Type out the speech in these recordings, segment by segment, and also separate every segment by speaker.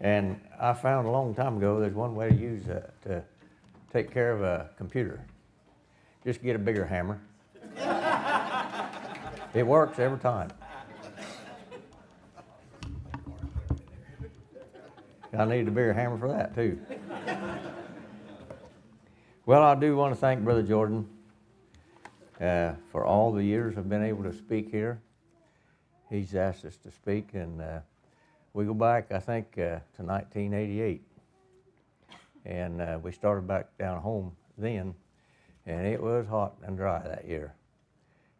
Speaker 1: And I found a long time ago there's one way to use that to take care of a computer. Just get a bigger hammer. it works every time. I need a bigger hammer for that too. well, I do want to thank Brother Jordan uh, for all the years I've been able to speak here. He's asked us to speak, and uh, we go back, I think, uh, to 1988. And uh, we started back down home then, and it was hot and dry that year.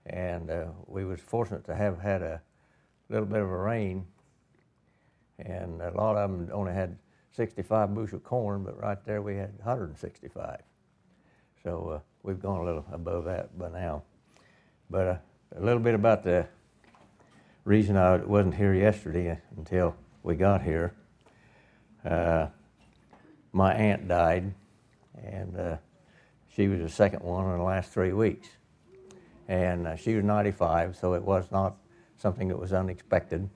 Speaker 1: And uh, we was fortunate to have had a little bit of a rain and a lot of them only had 65 bushel corn, but right there we had 165. So uh, we've gone a little above that by now. But uh, a little bit about the reason I wasn't here yesterday until we got here. Uh, my aunt died, and uh, she was the second one in the last three weeks. And uh, she was 95, so it was not something that was unexpected.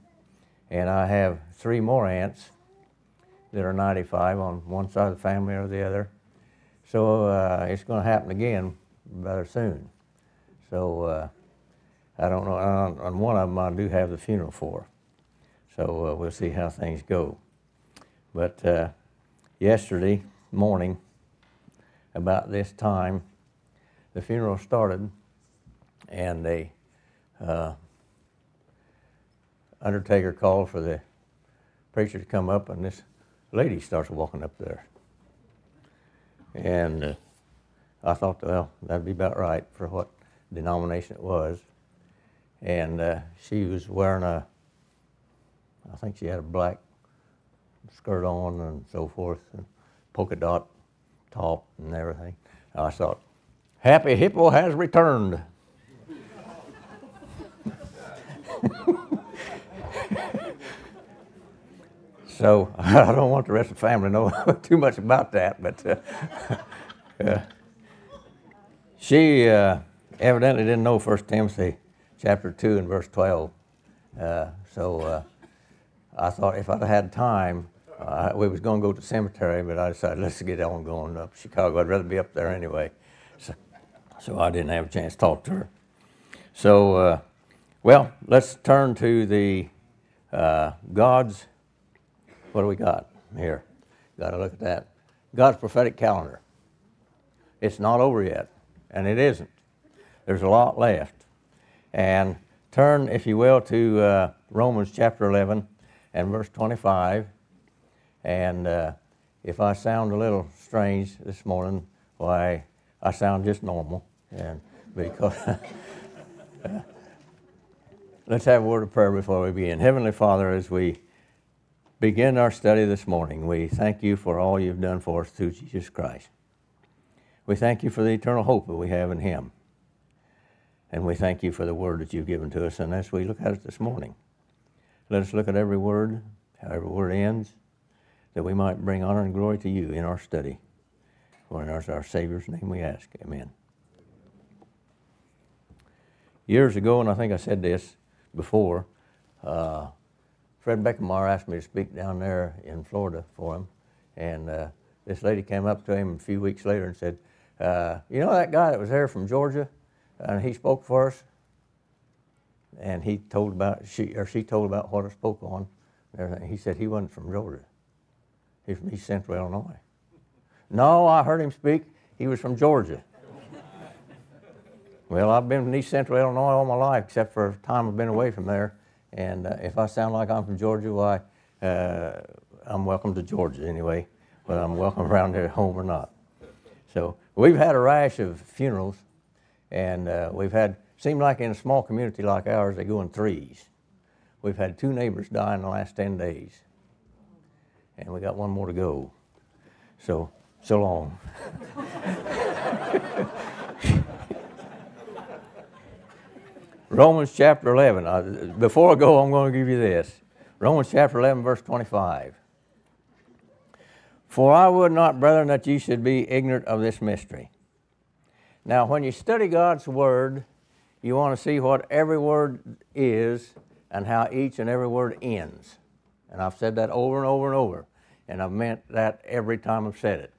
Speaker 1: And I have three more aunts that are 95 on one side of the family or the other. So uh, it's going to happen again rather soon. So uh, I don't know. On, on, one of them, I do have the funeral for. So uh, we'll see how things go. But uh, yesterday morning, about this time, the funeral started, and they uh, undertaker called for the preacher to come up, and this lady starts walking up there. And uh, I thought, well, that'd be about right for what denomination it was. And uh, she was wearing a, I think she had a black skirt on and so forth, and polka dot top and everything. I thought, Happy Hippo has returned. So I don't want the rest of the family to know too much about that, but uh, uh, she uh, evidently didn't know First Timothy chapter 2 and verse 12. Uh, so uh, I thought if I'd had time, uh, we was going to go to the cemetery, but I decided let's get on going up Chicago. I'd rather be up there anyway. So, so I didn't have a chance to talk to her. So, well, let's turn to the God's what do we got here? Got to look at that. God's prophetic calendar. It's not over yet, and it isn't. There's a lot left. And turn, if you will, to uh, Romans chapter 11 and verse 25. And uh, if I sound a little strange this morning, why, I sound just normal. And because. Let's have a word of prayer before we begin. Heavenly Father, as we begin our study this morning, we thank you for all you've done for us through Jesus Christ. We thank you for the eternal hope that we have in Him. And we thank you for the word that you've given to us. And as we look at it this morning, let us look at every word, how every word ends, that we might bring honor and glory to you in our study. For in our our Savior's name we ask. Amen. Years ago, and I think I said this before, uh, Fred Beckenmeyer asked me to speak down there in Florida for him, and uh, this lady came up to him a few weeks later and said, uh, "You know that guy that was there from Georgia, and he spoke for us." And he told about she or she told about what I spoke on. He said he wasn't from Georgia. He's from East Central Illinois. No, I heard him speak. He was from Georgia. well, I've been from East Central Illinois all my life, except for a time I've been away from there. And uh, if I sound like I'm from Georgia, why, uh, I'm welcome to Georgia anyway, whether I'm welcome around here at home or not. So we've had a rash of funerals, and uh, we've had, seemed like in a small community like ours, they go in threes. We've had two neighbors die in the last 10 days, and we got one more to go. So, so long. Romans chapter 11. Uh, before I go, I'm going to give you this. Romans chapter 11, verse 25. For I would not, brethren, that ye should be ignorant of this mystery. Now, when you study God's Word, you want to see what every word is and how each and every word ends. And I've said that over and over and over. and I've meant that every time I've said it.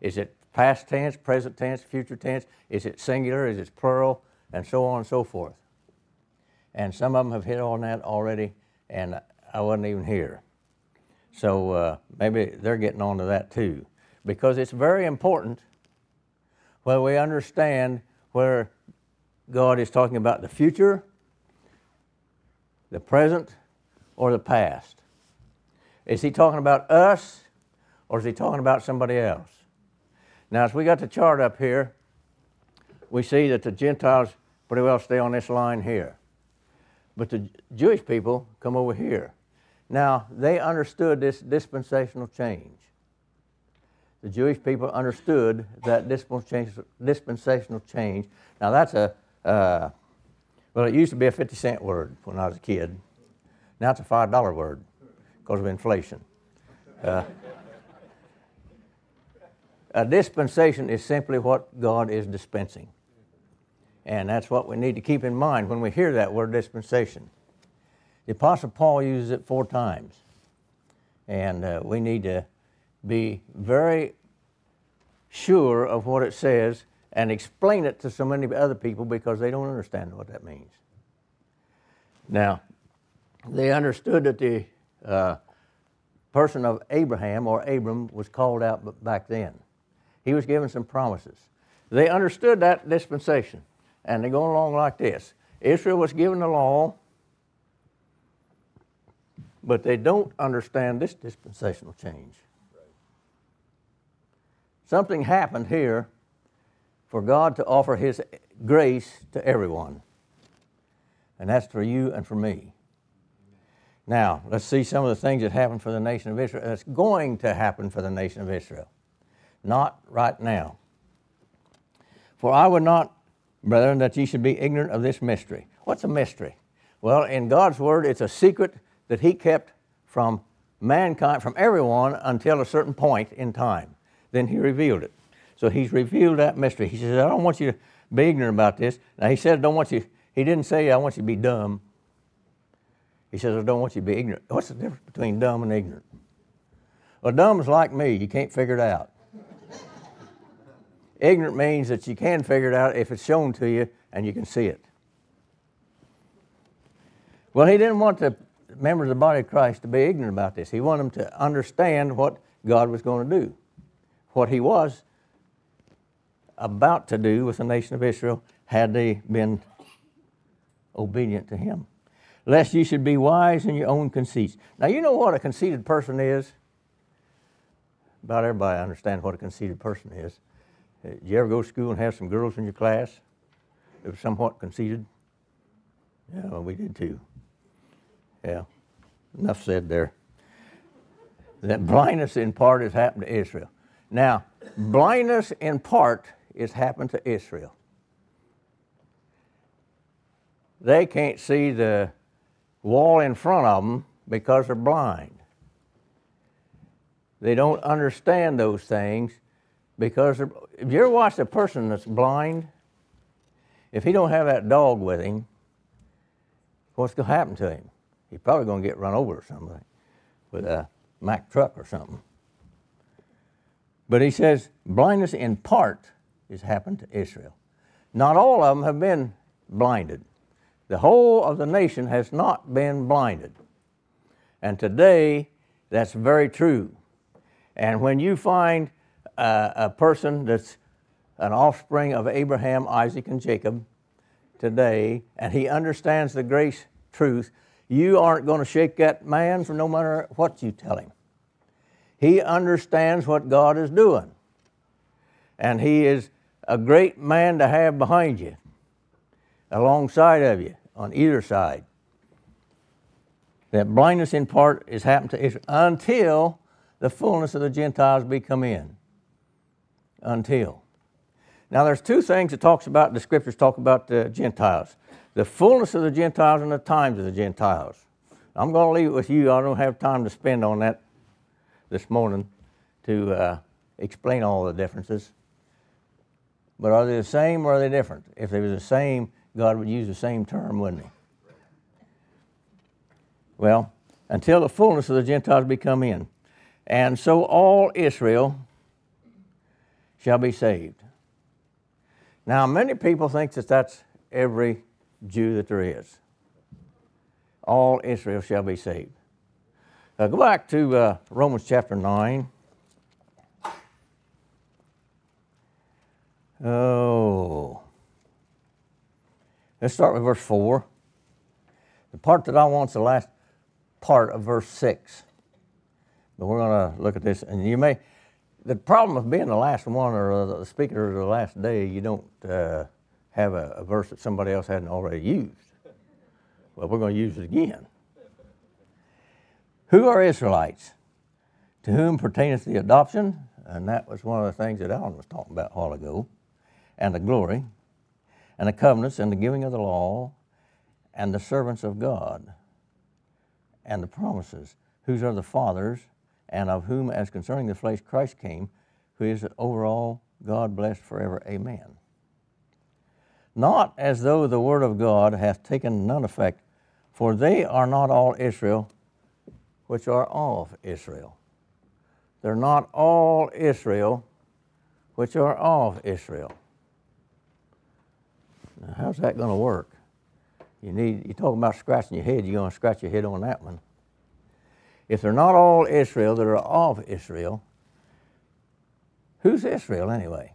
Speaker 1: Is it past tense, present tense, future tense? Is it singular? Is it plural? And so on and so forth. And some of them have hit on that already, and I wasn't even here. So uh, maybe they're getting on to that too. Because it's very important whether we understand where God is talking about the future, the present, or the past. Is he talking about us or is he talking about somebody else? Now, as we got the chart up here, we see that the Gentiles pretty well stay on this line here. But the Jewish people come over here. Now, they understood this dispensational change. The Jewish people understood that dispensational change. Now, that's a, uh, well, it used to be a 50 cent word when I was a kid. Now it's a $5 word because of inflation. Uh, a dispensation is simply what God is dispensing. And that's what we need to keep in mind when we hear that word dispensation. The Apostle Paul uses it four times. And uh, we need to be very sure of what it says and explain it to so many other people because they don't understand what that means. Now, they understood that the uh, person of Abraham or Abram was called out back then. He was given some promises. They understood that dispensation, and they go along like this Israel was given the law, but they don't understand this dispensational change. Something happened here for God to offer His grace to everyone, and that's for you and for me. Now, let's see some of the things that happened for the nation of Israel. That's going to happen for the nation of Israel. Not right now. For I would not, brethren, that ye should be ignorant of this mystery. What's a mystery? Well, in God's Word, it's a secret that He kept from mankind, from everyone, until a certain point in time. Then He revealed it. So He's revealed that mystery. He says, I don't want you to be ignorant about this. Now, He said, I don't want you, He didn't say, I want you to be dumb. He says, I don't want you to be ignorant. What's the difference between dumb and ignorant? Well, dumb is like me, you can't figure it out. ignorant means that you can figure it out if it's shown to you and you can see it. Well, he didn't want the members of the body of Christ to be ignorant about this. He wanted them to understand what God was going to do, what he was about to do with the nation of Israel had they been obedient to him lest you should be wise in your own conceits. Now, you know what a conceited person is? About everybody understands what a conceited person is. Uh, did you ever go to school and have some girls in your class that were somewhat conceited? Yeah, well, we did too. Yeah, enough said there. That blindness in part has happened to Israel. Now, blindness in part is happened to Israel. They can't see the wall in front of them because they're blind. They don't understand those things because if you ever watch a person that's blind, if he don't have that dog with him, what's going to happen to him? He's probably going to get run over or something with a Mack truck or something. But he says blindness in part has happened to Israel. Not all of them have been blinded. The whole of the nation has not been blinded. And today, that's very true. And when you find a, a person that's an offspring of Abraham, Isaac, and Jacob today, and he understands the grace truth, you aren't going to shake that man for no matter what you tell him. He understands what God is doing. And he is a great man to have behind you, alongside of you on either side. That blindness in part is happened to Israel until the fullness of the Gentiles be come in. Until. Now there's two things that talks about, the scriptures talk about the Gentiles. The fullness of the Gentiles and the times of the Gentiles. I'm going to leave it with you. I don't have time to spend on that this morning to uh, explain all the differences. But are they the same or are they different? If they were the same, God would use the same term, wouldn't He? Well, until the fullness of the Gentiles be come in. And so all Israel shall be saved. Now, many people think that that's every Jew that there is. All Israel shall be saved. Now, go back to uh, Romans chapter 9. Oh. Let's start with verse 4. The part that I want is the last part of verse 6. But we're going to look at this, and you may, the problem of being the last one or the speaker of the last day, you don't uh, have a, a verse that somebody else hadn't already used. Well, we're going to use it again. Who are Israelites? To whom pertaineth the adoption? And that was one of the things that Alan was talking about a while ago. And the glory, and the covenants, and the giving of the law, and the servants of God, and the promises, whose are the fathers, and of whom, as concerning the flesh, Christ came, who is over all God blessed forever. Amen. Not as though the word of God hath taken none effect, for they are not all Israel which are of Israel. They're not all Israel which are of Israel. Now, how's that going to work? You need you talk about scratching your head, you're going to scratch your head on that one. If they're not all Israel that are of Israel, who's Israel anyway?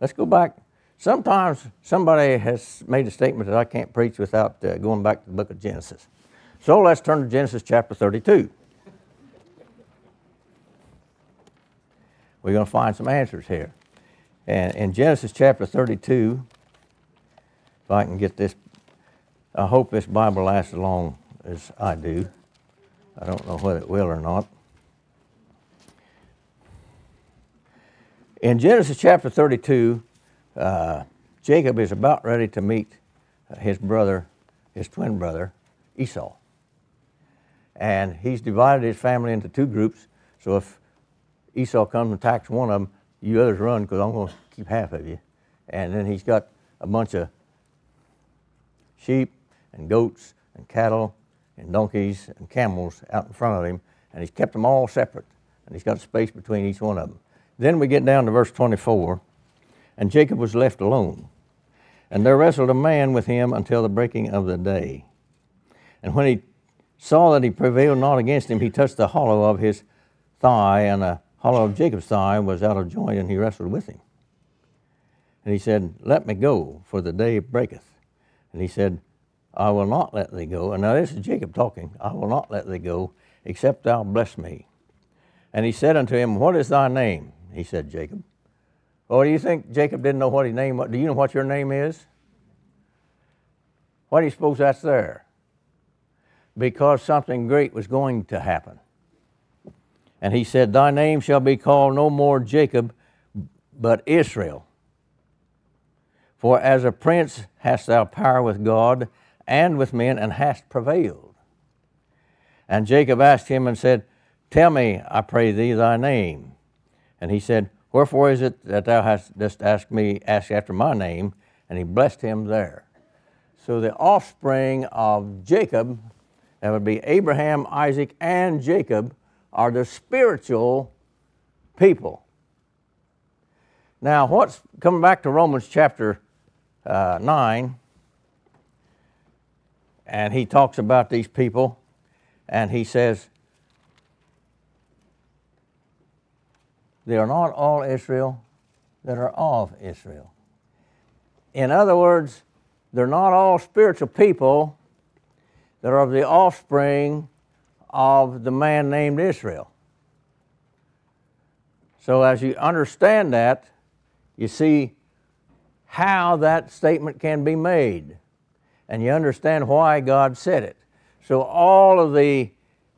Speaker 1: Let's go back. Sometimes somebody has made a statement that I can't preach without uh, going back to the book of Genesis. So let's turn to Genesis chapter 32. We're going to find some answers here. And in Genesis chapter 32, if I can get this, I hope this Bible lasts as long as I do. I don't know whether it will or not. In Genesis chapter 32, uh, Jacob is about ready to meet his brother, his twin brother, Esau. And he's divided his family into two groups. So if Esau comes and attacks one of them, you others run because I'm going to keep half of you. And then he's got a bunch of sheep and goats and cattle and donkeys and camels out in front of him, and he's kept them all separate, and he's got a space between each one of them. Then we get down to verse 24, and Jacob was left alone. And there wrestled a man with him until the breaking of the day. And when he saw that he prevailed not against him, he touched the hollow of his thigh, and the hollow of Jacob's thigh was out of joint, and he wrestled with him. And he said, Let me go, for the day breaketh. And he said, I will not let thee go. And now this is Jacob talking. I will not let thee go, except thou bless me. And he said unto him, What is thy name? He said, Jacob. Oh, do you think Jacob didn't know what his name was? Do you know what your name is? Why do you suppose that's there? Because something great was going to happen. And he said, Thy name shall be called no more Jacob, but Israel. For as a prince hast thou power with God and with men, and hast prevailed. And Jacob asked him and said, Tell me, I pray thee, thy name. And he said, Wherefore is it that thou hast just asked me, ask after my name? And he blessed him there. So the offspring of Jacob, that would be Abraham, Isaac, and Jacob, are the spiritual people. Now, what's coming back to Romans chapter uh, 9, and he talks about these people, and he says, They are not all Israel that are of Israel. In other words, they're not all spiritual people that are of the offspring of the man named Israel. So, as you understand that, you see how that statement can be made and you understand why God said it. So, all of the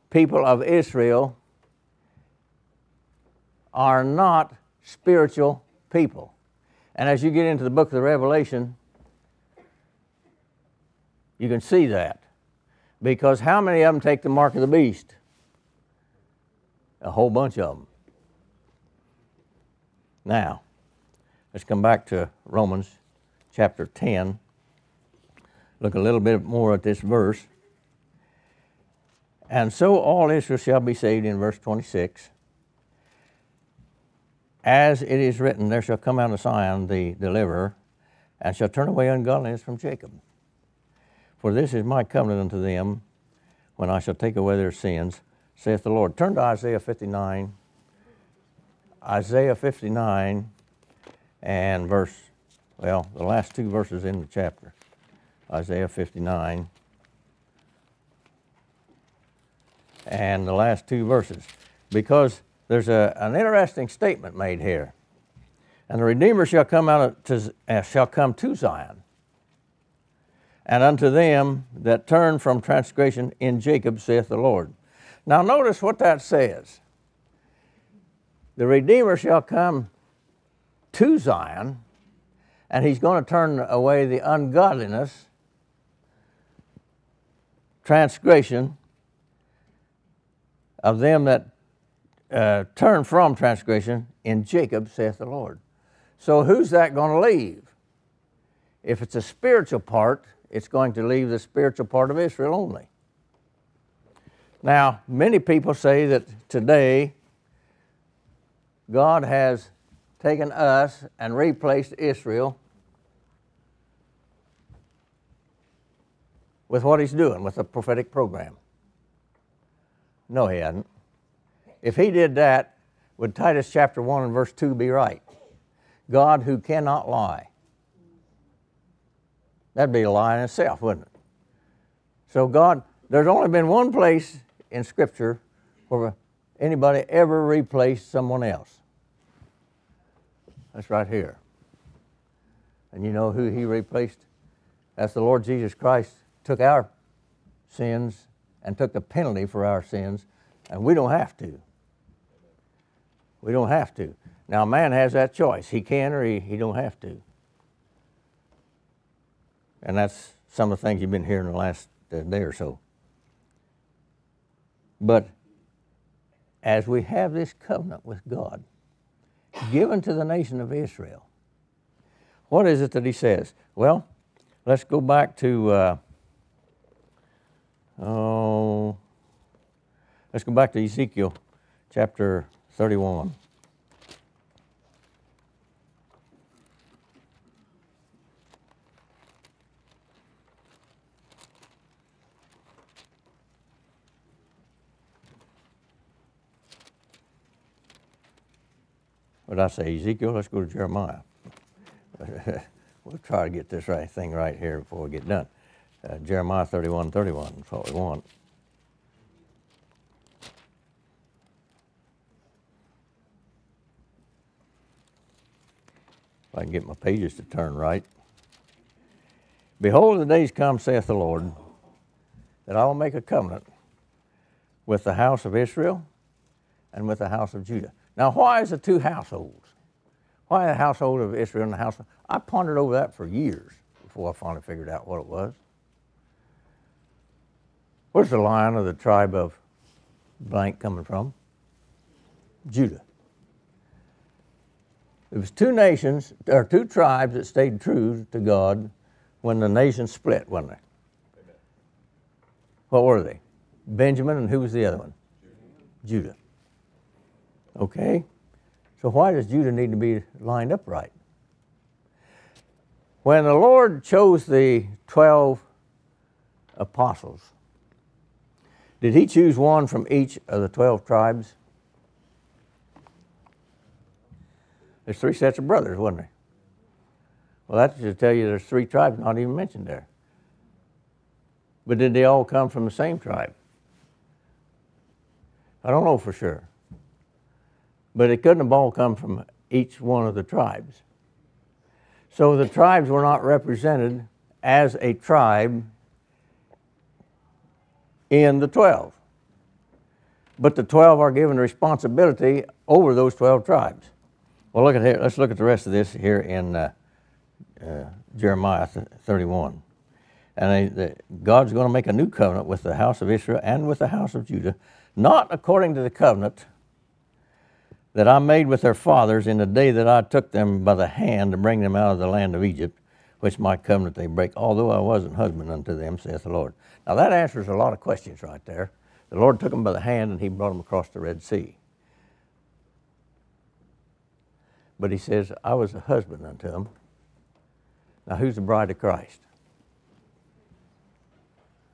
Speaker 1: people of Israel are not spiritual people. And as you get into the book of the Revelation, you can see that. Because how many of them take the mark of the beast? A whole bunch of them. Now, let's come back to Romans chapter 10 look a little bit more at this verse. And so all Israel shall be saved in verse 26. as it is written, there shall come out of Zion the deliverer, and shall turn away ungodliness from Jacob. For this is my covenant unto them, when I shall take away their sins, saith the Lord. Turn to Isaiah 59. Isaiah 59 and verse, well, the last two verses in the chapter. Isaiah 59 and the last two verses. Because there's a, an interesting statement made here. And the Redeemer shall come out to, uh, shall come to Zion, and unto them that turn from transgression in Jacob, saith the Lord. Now notice what that says. The Redeemer shall come to Zion, and he's going to turn away the ungodliness, transgression of them that uh, turn from transgression in Jacob, saith the Lord. So who's that going to leave? If it's a spiritual part, it's going to leave the spiritual part of Israel only. Now, many people say that today God has taken us and replaced Israel with what He's doing with the prophetic program. No, He hasn't. If He did that, would Titus chapter 1 and verse 2 be right? God who cannot lie. That'd be a lie in itself, wouldn't it? So, God, there's only been one place in Scripture where anybody ever replaced someone else. That's right here. And you know who he replaced? That's the Lord Jesus Christ took our sins and took the penalty for our sins, and we don't have to. We don't have to. Now, man has that choice. He can or he, he don't have to. And that's some of the things you've been hearing the last uh, day or so. But as we have this covenant with God, given to the nation of Israel, what is it that he says? Well, let's go back to, uh, oh, let's go back to Ezekiel chapter 31. But I say, Ezekiel, let's go to Jeremiah. we'll try to get this right thing right here before we get done. Uh, Jeremiah 31 31 is what we want. If I can get my pages to turn right. Behold, the days come, saith the Lord, that I will make a covenant with the house of Israel and with the house of Judah. Now, why is the two households? Why the household of Israel and the household? I pondered over that for years before I finally figured out what it was. Where's the lion of the tribe of blank coming from? Judah. It was two nations, or two tribes that stayed true to God when the nation split, wasn't they? What were they? Benjamin, and who was the other one? Judah. Okay? So why does Judah need to be lined up right? When the Lord chose the 12 apostles, did he choose one from each of the 12 tribes? There's three sets of brothers, wasn't there? Well, that should tell you there's three tribes not even mentioned there. But did they all come from the same tribe? I don't know for sure but it couldn't have all come from each one of the tribes. So the tribes were not represented as a tribe in the 12. But the 12 are given responsibility over those 12 tribes. Well, look at here. Let's look at the rest of this here in uh, uh, Jeremiah 31. And they, the, God's going to make a new covenant with the house of Israel and with the house of Judah, not according to the covenant that I made with their fathers in the day that I took them by the hand to bring them out of the land of Egypt, which my covenant they break, although I wasn't husband unto them, saith the Lord. Now that answers a lot of questions right there. The Lord took them by the hand and he brought them across the Red Sea. But he says, I was a husband unto them. Now, who's the bride of Christ?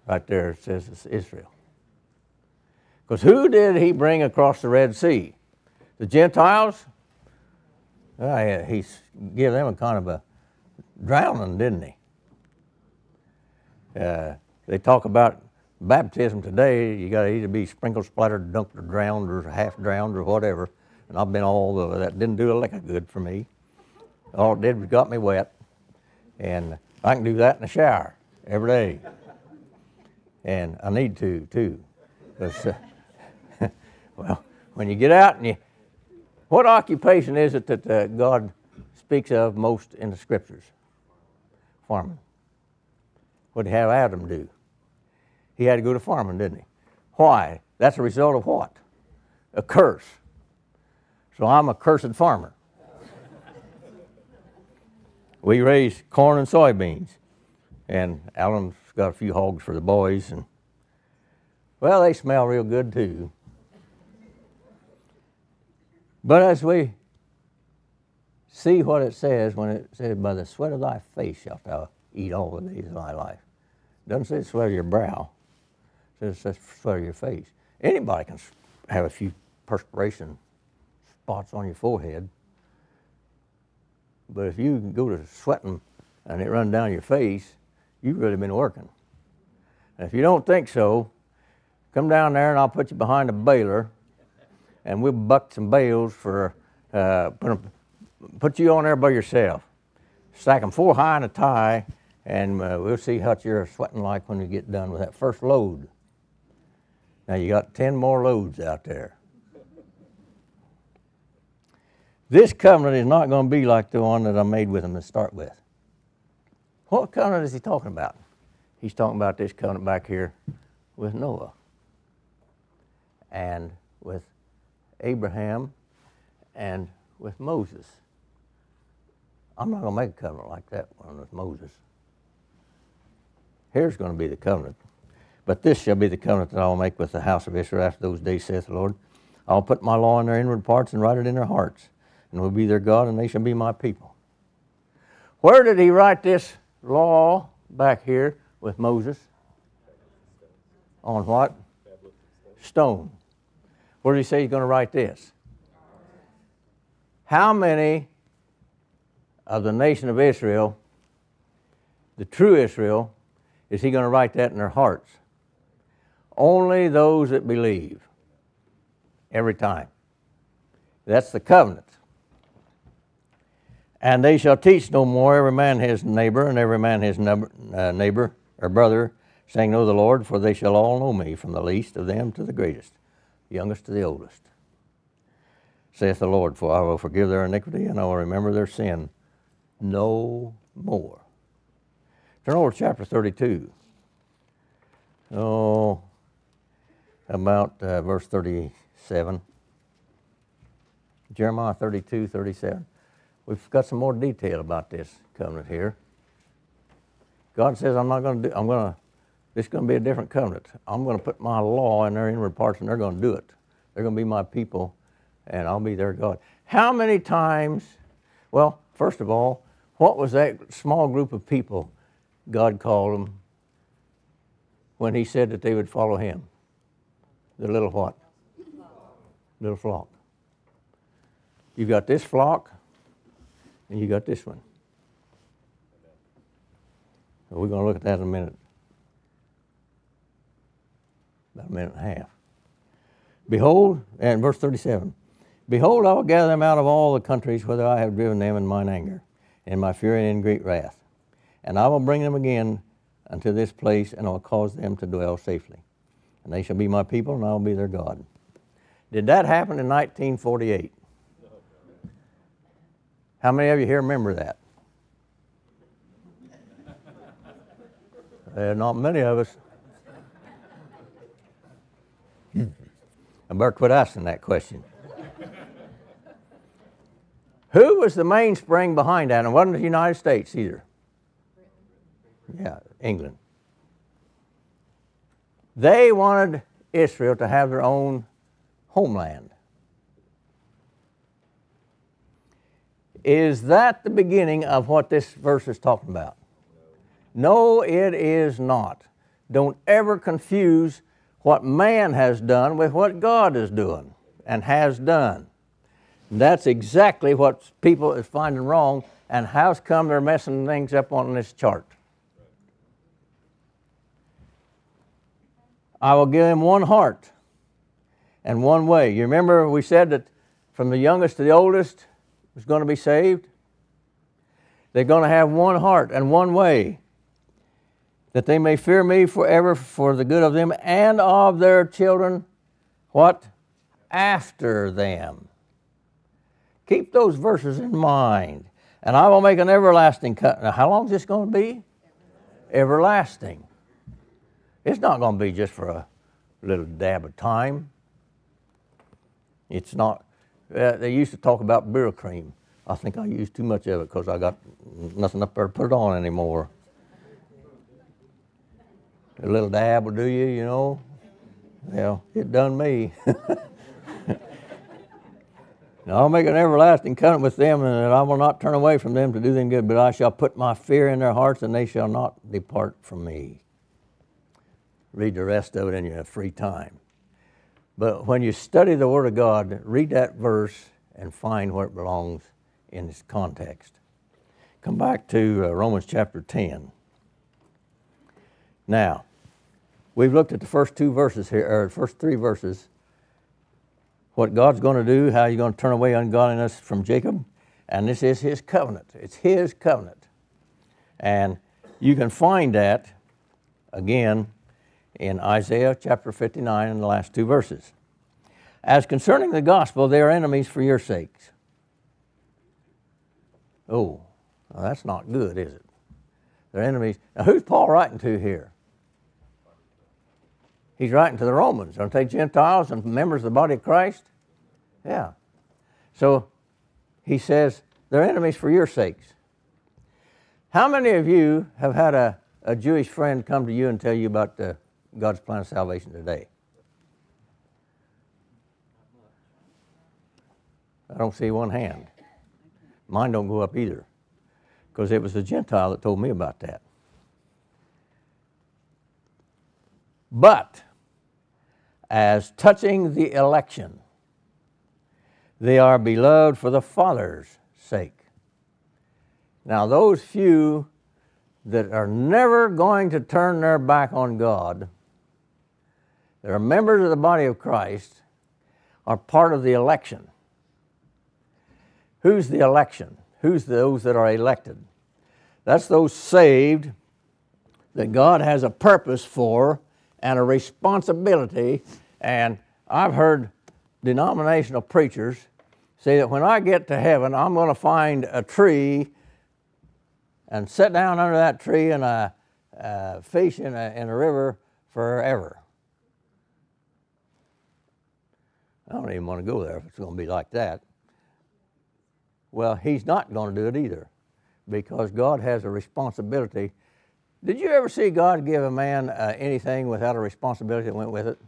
Speaker 1: Right there it says it's Israel. Because who did he bring across the Red Sea? The Gentiles? Yeah, he gave them a kind of a drowning, didn't he? Uh, they talk about baptism today. You got to either be sprinkled, splattered, dunked, or drowned, or half drowned, or whatever. And I've been all over that. Didn't do a lick of good for me. All it did was got me wet. And I can do that in the shower every day. And I need to, too. Because, uh, well, when you get out and you, what occupation is it that uh, God speaks of most in the scriptures? Farming. What did have Adam do? He had to go to farming, didn't he? Why? That's a result of what? A curse. So I'm a cursed farmer. we raise corn and soybeans, and Alan's got a few hogs for the boys, and well, they smell real good too. But as we see what it says when it says, By the sweat of thy face shalt thou eat all the days of thy life. It doesn't say sweat of your brow, it says sweat of your face. Anybody can have a few perspiration spots on your forehead. But if you go to sweating and it runs down your face, you've really been working. And if you don't think so, come down there and I'll put you behind a baler and we'll buck some bales for, uh, put, put you on there by yourself. Stack them four high in a tie and uh, we'll see what you're sweating like when you get done with that first load. Now you got 10 more loads out there. This covenant is not going to be like the one that I made with him to start with. What covenant is he talking about? He's talking about this covenant back here with Noah and with Abraham and with Moses. I'm not going to make a covenant like that one with Moses. Here's going to be the covenant. But this shall be the covenant that I will make with the house of Israel after those days, saith the Lord. I'll put my law in their inward parts and write it in their hearts, and will be their God, and they shall be my people. Where did he write this law back here with Moses? On what? Stone. Where did he say he's going to write this? How many of the nation of Israel, the true Israel, is he going to write that in their hearts? Only those that believe. Every time. That's the covenant. And they shall teach no more every man his neighbor and every man his uh, neighbor or brother, saying, Know the Lord, for they shall all know me, from the least of them to the greatest, youngest to the oldest. Saith the Lord, for I will forgive their iniquity and I will remember their sin no more. Turn over to chapter 32. Oh, about uh, verse 37. Jeremiah 32, 37. We've got some more detail about this covenant here. God says, I'm not going to do, I'm going to, is going to be a different covenant. I'm going to put my law in their inward parts and they're going to do it. They're going to be my people and I'll be their God. How many times, well, first of all, what was that small group of people God called them when He said that they would follow Him? The little what? Little flock. You've got this flock, and you got this one. We're going to look at that in a minute. About a minute and a half. Behold, and verse 37 Behold, I will gather them out of all the countries whither I have driven them in mine anger, in my fury and in great wrath. And I will bring them again unto this place, and I will cause them to dwell safely. And they shall be my people, and I will be their God. Did that happen in 1948? How many of you here remember that? Uh, not many of us. I better quit asking that question. Who was the mainspring behind that? And wasn't the United States either. Yeah, England. They wanted Israel to have their own homeland. Is that the beginning of what this verse is talking about? No, it is not. Don't ever confuse what man has done with what God is doing and has done. That's exactly what people is finding wrong, and how's come they're messing things up on this chart. I will give him one heart and one way. You remember we said that from the youngest to the oldest was going to be saved? They're going to have one heart and one way, that they may fear me forever for the good of them and of their children. What? After them. Keep those verses in mind. And I will make an everlasting cut. Now, how long is this going to be? Everlasting. It's not going to be just for a little dab of time. It's not. Uh, they used to talk about Brylcreem. I think I used too much of it because I got nothing up there to put it on anymore. A little dab will do you, you know. Well, it done me. Now I'll make an everlasting covenant with them, and I will not turn away from them to do them good, but I shall put my fear in their hearts, and they shall not depart from me. Read the rest of it in your free time. But when you study the Word of God, read that verse and find where it belongs in its context. Come back to uh, Romans chapter 10. Now, we've looked at the first two verses here, or the first three verses what God's going to do, how He's going to turn away ungodliness from Jacob. And this is His covenant. It's His covenant. And you can find that again in Isaiah chapter 59 in the last two verses. As concerning the gospel, they are enemies for your sakes. Oh, well, that's not good, is it? They're enemies. Now, who's Paul writing to here? He's writing to the Romans. Aren't they Gentiles and members of the body of Christ? Yeah. So he says, they're enemies for your sakes. How many of you have had a, a Jewish friend come to you and tell you about the, God's plan of salvation today? I don't see one hand. Mine don't go up either, because it was a Gentile that told me about that. But as touching the election. They are beloved for the Father's sake. Now, those few that are never going to turn their back on God, that are members of the body of Christ, are part of the election. Who's the election? Who's those that are elected? That's those saved that God has a purpose for and a responsibility. And I've heard denominational preachers say that when I get to heaven, I'm going to find a tree and sit down under that tree and uh, uh, fish in a, in a river forever. I don't even want to go there if it's going to be like that. Well, he's not going to do it either because God has a responsibility did you ever see God give a man uh, anything without a responsibility that went with it?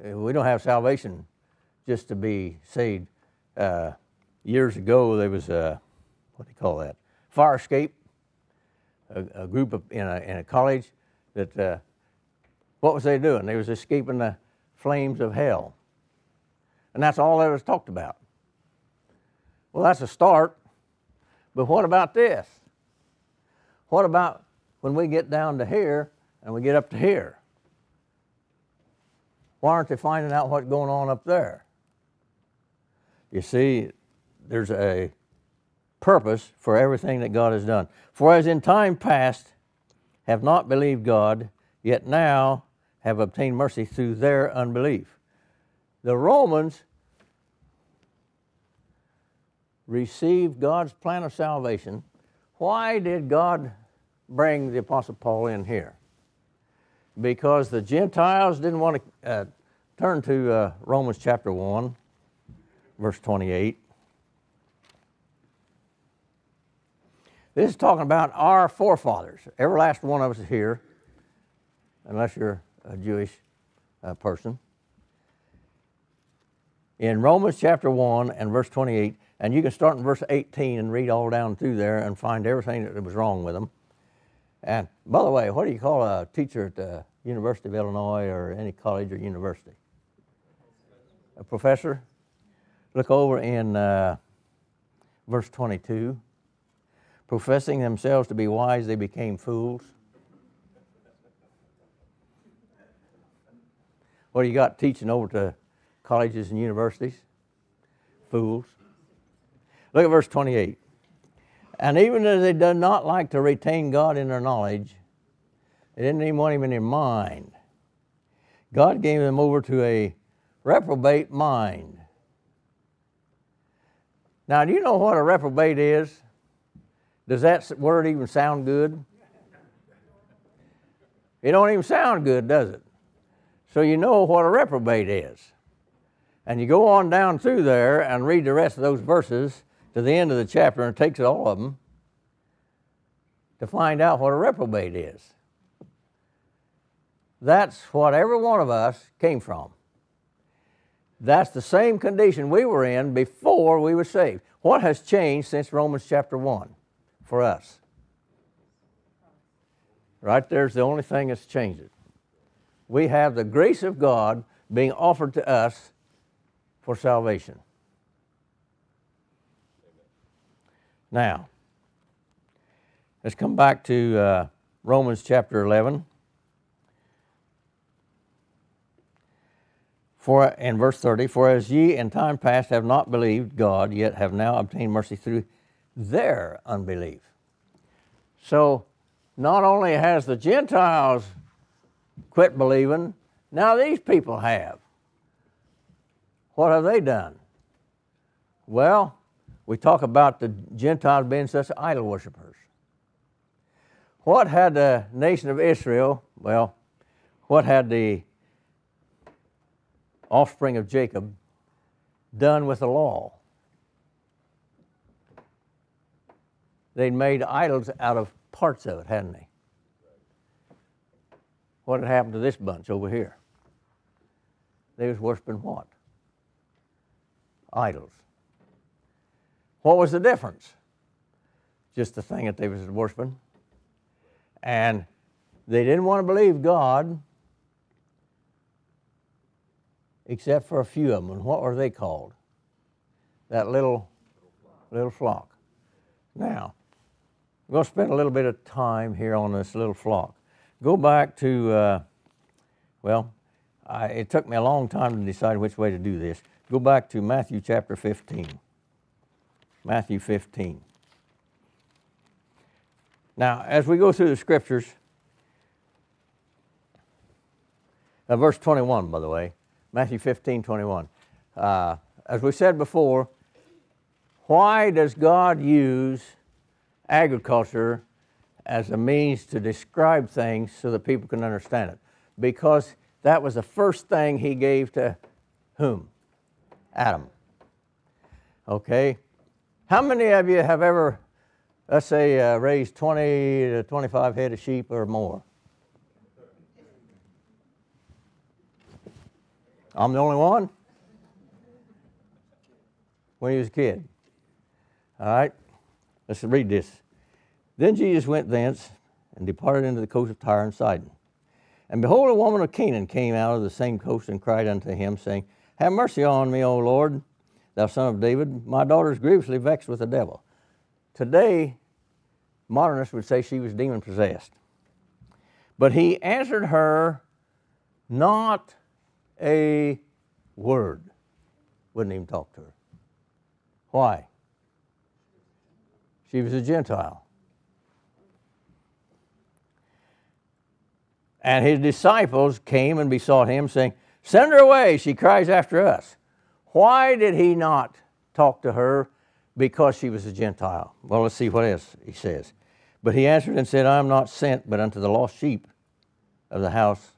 Speaker 1: We don't have salvation just to be saved. Uh, years ago, there was a, what do you call that? Fire escape. A, a group of, in, a, in a college that, uh, what was they doing? They was escaping the flames of hell. And that's all that was talked about. Well, that's a start. But what about this? What about when we get down to here and we get up to here? Why aren't they finding out what's going on up there? You see, there's a purpose for everything that God has done. For as in time past have not believed God, yet now have obtained mercy through their unbelief. The Romans received God's plan of salvation why did God bring the Apostle Paul in here? Because the Gentiles didn't want to uh, turn to uh, Romans chapter 1, verse 28. This is talking about our forefathers. Every last one of us is here, unless you're a Jewish uh, person. in Romans chapter 1 and verse 28, and you can start in verse 18 and read all down through there and find everything that was wrong with them. And by the way, what do you call a teacher at the University of Illinois or any college or university? A professor? Look over in uh, verse 22. Professing themselves to be wise, they became fools. What do you got teaching over to colleges and universities? Fools. Look at verse 28. And even as they did not like to retain God in their knowledge, they didn't even want him in their mind. God gave them over to a reprobate mind. Now, do you know what a reprobate is? Does that word even sound good? It don't even sound good, does it? So you know what a reprobate is. And you go on down through there and read the rest of those verses to the end of the chapter, and it takes all of them to find out what a reprobate is. That's what every one of us came from. That's the same condition we were in before we were saved. What has changed since Romans chapter 1 for us? Right there's the only thing that's changed it. We have the grace of God being offered to us for salvation. Now, let's come back to uh, Romans chapter 11. For in verse 30, for as ye in time past have not believed God, yet have now obtained mercy through their unbelief. So, not only has the Gentiles quit believing, now these people have. What have they done? Well, we talk about the Gentiles being such idol worshippers. What had the nation of Israel, well, what had the offspring of Jacob done with the law? They'd made idols out of parts of it, hadn't they? What had happened to this bunch over here? They was worshiping what? idols. What was the difference? Just the thing that they was worshiping. And they didn't want to believe God except for a few of them. And what were they called? That little little flock. Now, we're going to spend a little bit of time here on this little flock. Go back to, uh, well, I, it took me a long time to decide which way to do this. Go back to Matthew chapter 15. Matthew 15. Now, as we go through the scriptures, uh, verse 21, by the way, Matthew 15, 21. Uh, as we said before, why does God use agriculture as a means to describe things so that people can understand it? Because that was the first thing He gave to whom? Adam. Okay? How many of you have ever, let's say, uh, raised 20 to 25 head of sheep or more? I'm the only one? When he was a kid. All right? Let's read this. Then Jesus went thence and departed into the coast of Tyre and Sidon. And behold, a woman of Canaan came out of the same coast and cried unto him, saying, have mercy on me, O Lord, thou son of David. My daughter is grievously vexed with the devil. Today, modernists would say she was demon possessed. But he answered her not a word. Wouldn't even talk to her. Why? She was a Gentile. And his disciples came and besought him, saying, Send her away, she cries after us. Why did he not talk to her? Because she was a Gentile. Well, let's see what else he says. But he answered and said, I am not sent but unto the lost sheep of the house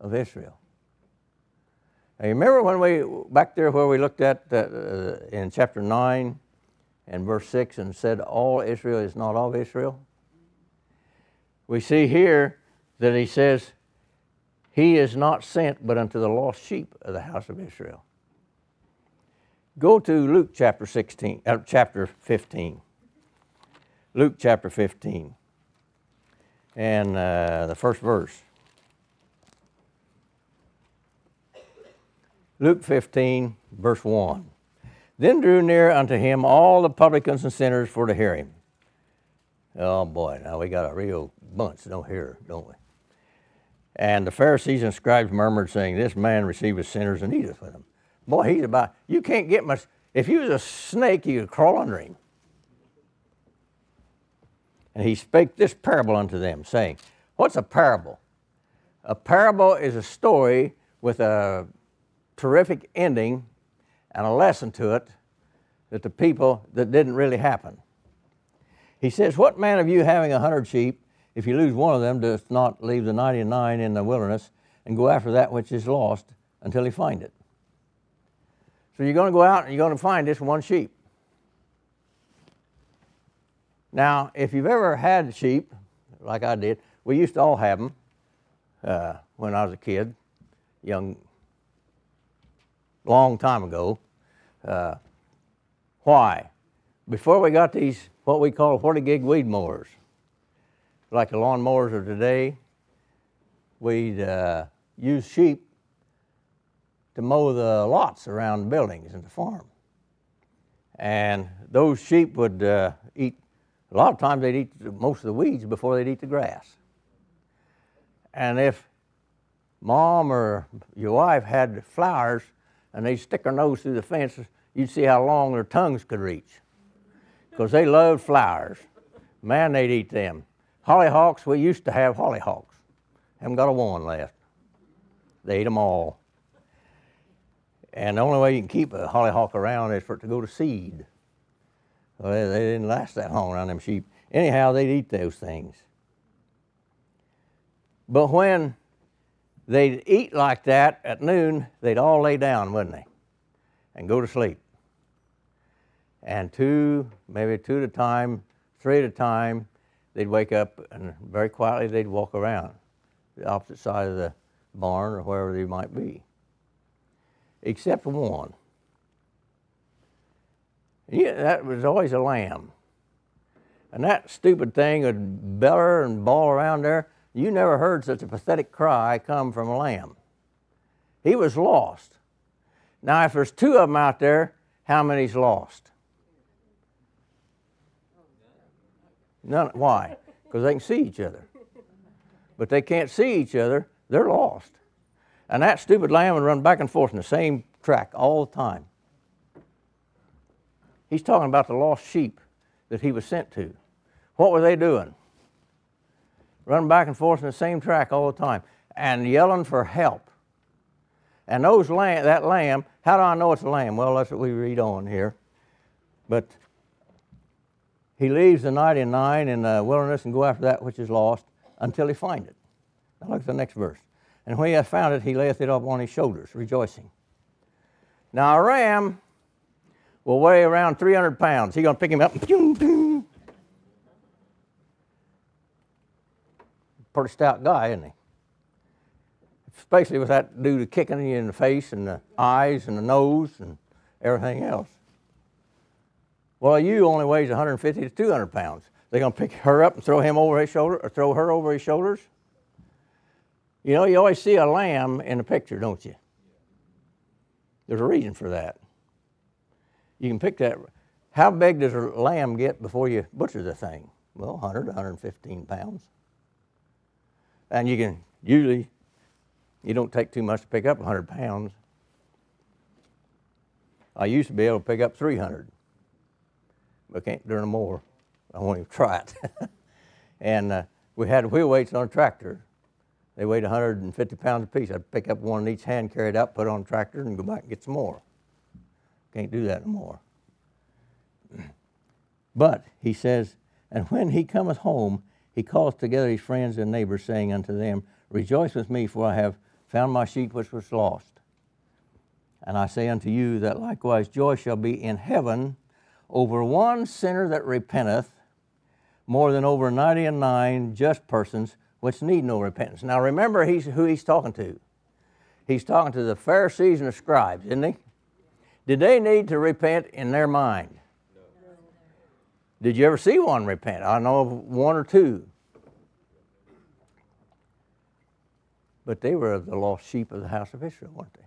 Speaker 1: of Israel. Now, you remember when we, back there where we looked at uh, in chapter 9 and verse 6 and said, All Israel is not of Israel? We see here that he says, he is not sent but unto the lost sheep of the house of Israel. Go to Luke chapter 16, uh, chapter 15. Luke chapter 15. And uh, the first verse. Luke 15, verse 1. Then drew near unto him all the publicans and sinners for to hear him. Oh boy, now we got a real bunch don't hear, don't we? And the Pharisees and scribes murmured, saying, This man receiveth sinners and eateth with them. Boy, he's about, you can't get much. If he was a snake, you could crawl under him. And he spake this parable unto them, saying, What's a parable? A parable is a story with a terrific ending and a lesson to it that the people that didn't really happen. He says, What man of you having a hundred sheep, if you lose one of them, doth not leave the ninety and nine in the wilderness and go after that which is lost until he find it? So you're going to go out and you're going to find this one sheep. Now, if you've ever had sheep, like I did, we used to all have them uh, when I was a kid, young, long time ago. Uh, why? Before we got these, what we call 40 gig weed mowers, like the lawn mowers of today, we'd uh, use sheep to mow the lots around the buildings and the farm. And those sheep would uh, eat a lot of times they'd eat most of the weeds before they'd eat the grass. And if mom or your wife had flowers and they stick their nose through the fence, you'd see how long their tongues could reach. Because they loved flowers. Man, they'd eat them. Hollyhocks, we used to have hollyhocks. Haven't got a one left. They ate them all. And the only way you can keep a hollyhock around is for it to go to seed. Well, they, they didn't last that long around them sheep. Anyhow, they'd eat those things. But when they'd eat like that at noon, they'd all lay down, wouldn't they? And go to sleep. And two, maybe two at a time, three at a time, they'd wake up and very quietly they'd walk around the opposite side of the barn or wherever they might be. Except for one. Yeah, that was always a lamb. And that stupid thing would beller and bawl around there. You never heard such a pathetic cry come from a lamb. He was lost. Now, if there's two of them out there, how many's lost? None. Why? Because they can see each other. But they can't see each other, they're lost. And that stupid lamb would run back and forth in the same track all the time. He's talking about the lost sheep that he was sent to. What were they doing? Running back and forth in the same track all the time and yelling for help. And those lamb, that lamb, how do I know it's a lamb? Well, that's what we read on here. But he leaves the 99 in uh, the wilderness and go after that which is lost until he find it. Now look at the next verse. And when he hath found it, he layeth it up on his shoulders, rejoicing. Now a ram will weigh around 300 pounds. He's going to pick him up. Pretty stout guy, isn't he? Especially with that dude kicking you in the face and the eyes and the nose and everything else. Well, you only weighs 150 to 200 pounds. They're going to pick her up and throw him over his shoulder or throw her over his shoulders. You know, you always see a lamb in a picture, don't you? There's a reason for that you can pick that. How big does a lamb get before you butcher the thing? Well, 100, 115 pounds. And you can usually, you don't take too much to pick up 100 pounds. I used to be able to pick up 300, but can't do no more. I won't even try it. and uh, we had wheel weights on a tractor. They weighed 150 pounds apiece. I'd pick up one in each hand, carry it out, put it on the tractor, and go back and get some more. Can't do that anymore. But he says, And when he cometh home, he calls together his friends and neighbors, saying unto them, Rejoice with me, for I have found my sheep which was lost. And I say unto you that likewise joy shall be in heaven over one sinner that repenteth, more than over ninety and nine just persons which need no repentance. Now remember he's, who he's talking to. He's talking to the Pharisees and the scribes, isn't he? Did they need to repent in their mind? Did you ever see one repent? I know of one or two. But they were of the lost sheep of the house of Israel, weren't they?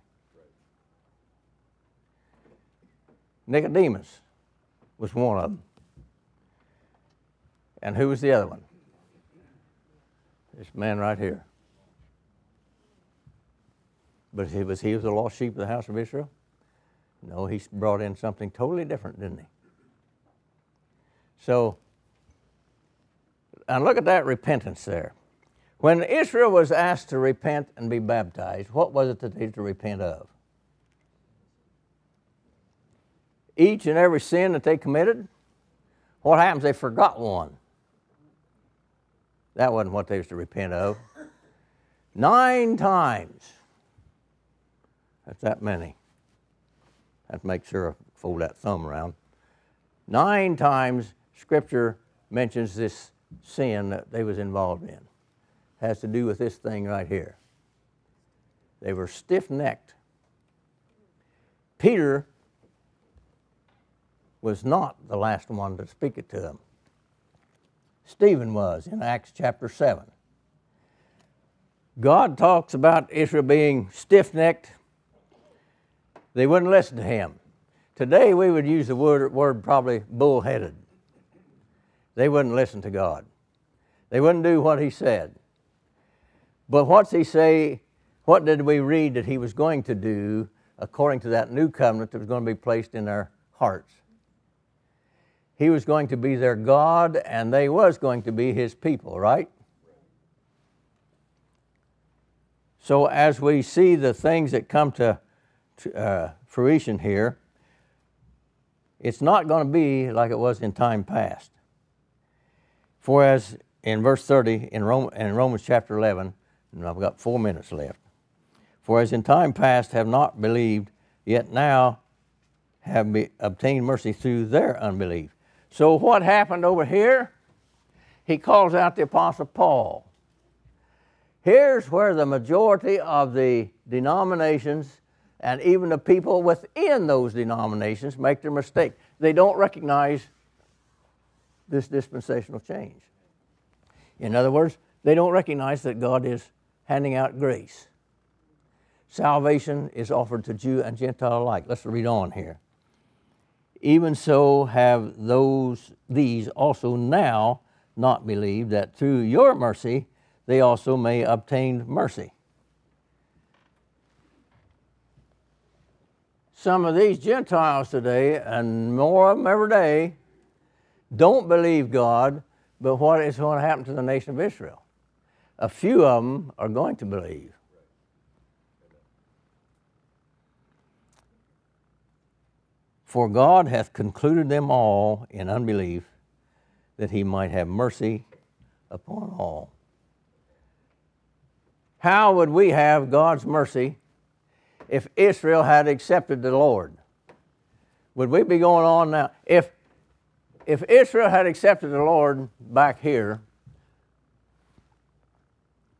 Speaker 1: Nicodemus was one of them. And who was the other one? This man right here. But he was he was the lost sheep of the house of Israel? No, he brought in something totally different, didn't he? So, and look at that repentance there. When Israel was asked to repent and be baptized, what was it that they had to repent of? Each and every sin that they committed? What happens? They forgot one. That wasn't what they was to repent of. Nine times. That's that many. Have to make sure I fold that thumb around. Nine times Scripture mentions this sin that they was involved in. Has to do with this thing right here. They were stiff-necked. Peter was not the last one to speak it to them. Stephen was in Acts chapter 7. God talks about Israel being stiff necked. They wouldn't listen to him. Today we would use the word, word probably bullheaded. They wouldn't listen to God. They wouldn't do what he said. But what's he say? What did we read that he was going to do according to that new covenant that was going to be placed in their hearts? He was going to be their God and they was going to be his people, right? So as we see the things that come to, to uh, fruition here, it's not going to be like it was in time past. For as in verse 30 in, Rome, in Romans chapter 11, and I've got four minutes left. For as in time past have not believed, yet now have obtained mercy through their unbelief. So, what happened over here? He calls out the Apostle Paul. Here's where the majority of the denominations and even the people within those denominations make their mistake. They don't recognize this dispensational change. In other words, they don't recognize that God is handing out grace. Salvation is offered to Jew and Gentile alike. Let's read on here. Even so have those these also now not believed that through your mercy they also may obtain mercy. Some of these Gentiles today, and more of them every day, don't believe God, but what is going to happen to the nation of Israel? A few of them are going to believe. For God hath concluded them all in unbelief, that he might have mercy upon all. How would we have God's mercy if Israel had accepted the Lord? Would we be going on now? If, if Israel had accepted the Lord back here,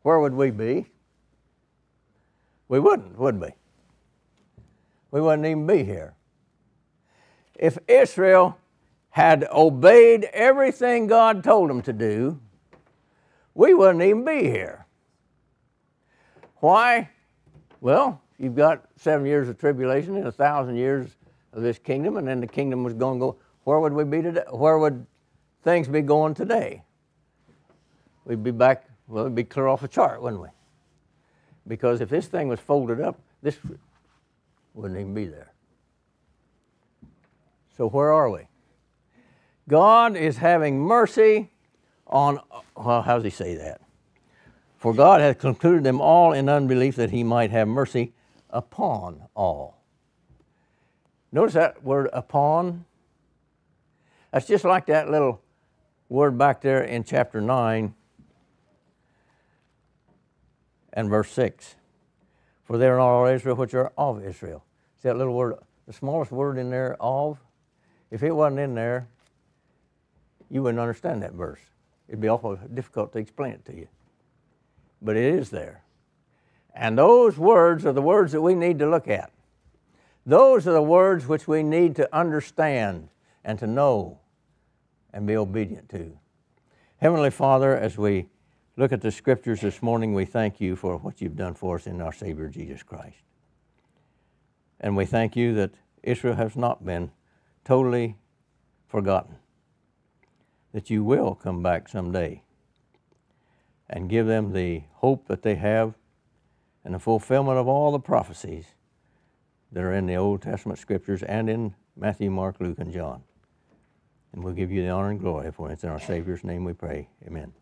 Speaker 1: where would we be? We wouldn't, would we? We wouldn't even be here if Israel had obeyed everything God told them to do, we wouldn't even be here. Why? Well, you've got seven years of tribulation and a thousand years of this kingdom, and then the kingdom was going to go. Where would we be today? Where would things be going today? We'd be back, well, it'd be clear off a chart, wouldn't we? Because if this thing was folded up, this wouldn't even be there. So, where are we? God is having mercy on, well, how does he say that? For God hath concluded them all in unbelief that he might have mercy upon all. Notice that word upon? That's just like that little word back there in chapter 9 and verse 6. For they are not all Israel which are of Israel. See that little word, the smallest word in there, of? If it wasn't in there, you wouldn't understand that verse. It'd be awful difficult to explain it to you. But it is there. And those words are the words that we need to look at. Those are the words which we need to understand and to know and be obedient to. Heavenly Father, as we look at the scriptures this morning, we thank you for what you've done for us in our Savior Jesus Christ. And we thank you that Israel has not been totally forgotten, that you will come back someday and give them the hope that they have and the fulfillment of all the prophecies that are in the Old Testament scriptures and in Matthew, Mark, Luke, and John. And we'll give you the honor and glory for it. It's in our Savior's name we pray. Amen.